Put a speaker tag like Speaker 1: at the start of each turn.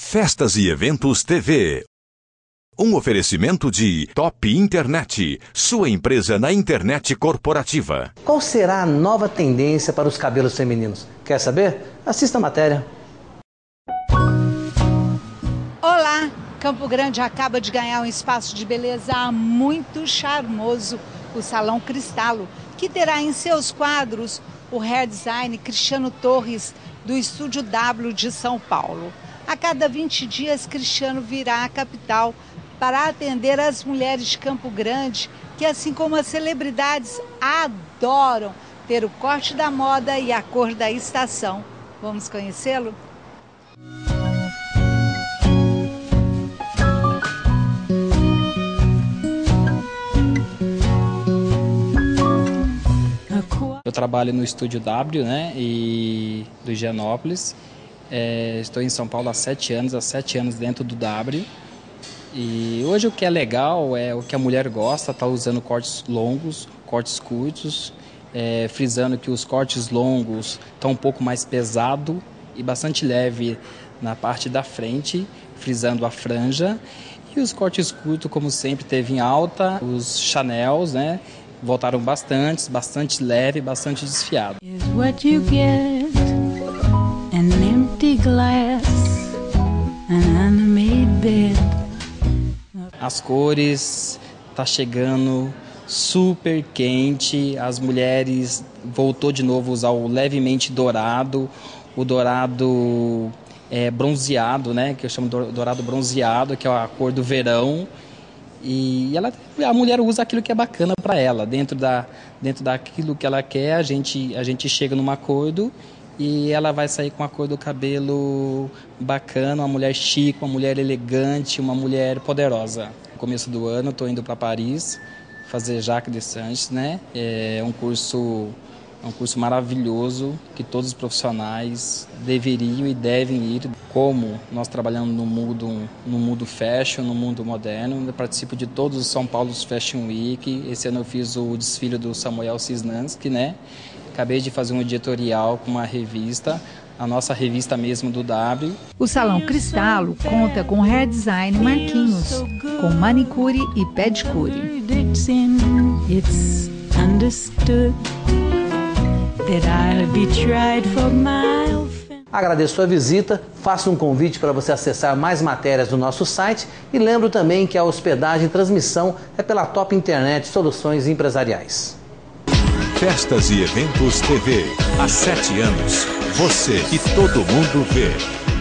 Speaker 1: Festas e Eventos TV. Um oferecimento de Top Internet, sua empresa na internet corporativa.
Speaker 2: Qual será a nova tendência para os cabelos femininos? Quer saber? Assista a matéria.
Speaker 3: Olá! Campo Grande acaba de ganhar um espaço de beleza muito charmoso, o Salão Cristalo, que terá em seus quadros o hair design Cristiano Torres, do Estúdio W de São Paulo. A cada 20 dias, Cristiano virá à capital para atender as mulheres de Campo Grande, que, assim como as celebridades, adoram ter o corte da moda e a cor da estação. Vamos conhecê-lo?
Speaker 4: Eu trabalho no Estúdio W, né, e do Higienópolis. É, estou em São Paulo há sete anos, há sete anos dentro do W. E hoje o que é legal é o que a mulher gosta, tá usando cortes longos, cortes curtos, é, frisando que os cortes longos estão um pouco mais pesado e bastante leve na parte da frente, frisando a franja. E os cortes curtos, como sempre, teve em alta, os Chanels, né? Voltaram bastante, bastante leve, bastante desfiado. Empty glass, an unmade bed. As cores tá chegando super quente, as mulheres voltou de novo a usar o levemente dourado, o dourado é, bronzeado, né, que eu chamo dourado bronzeado, que é a cor do verão. E ela, a mulher usa aquilo que é bacana para ela, dentro da dentro daquilo que ela quer, a gente a gente chega num acordo e ela vai sair com a cor do cabelo bacana, uma mulher chique, uma mulher elegante, uma mulher poderosa. No começo do ano estou indo para Paris fazer Jacques de Sanches, né? É um curso é um curso maravilhoso que todos os profissionais deveriam e devem ir. Como nós trabalhamos no mundo, no mundo fashion, no mundo moderno, eu participo de todos os São Paulo Fashion Week. Esse ano eu fiz o desfile do Samuel Cisnansky, né? Acabei de fazer um editorial com uma revista, a nossa revista mesmo do W.
Speaker 3: O Salão Cristalo conta com hair design Marquinhos, com manicure e pedicure. It's understood
Speaker 2: that I'll be tried for my Agradeço a visita, faço um convite para você acessar mais matérias do nosso site e lembro também que a hospedagem e transmissão é pela Top Internet Soluções Empresariais.
Speaker 1: Festas e Eventos TV. Há sete anos. Você e todo mundo vê.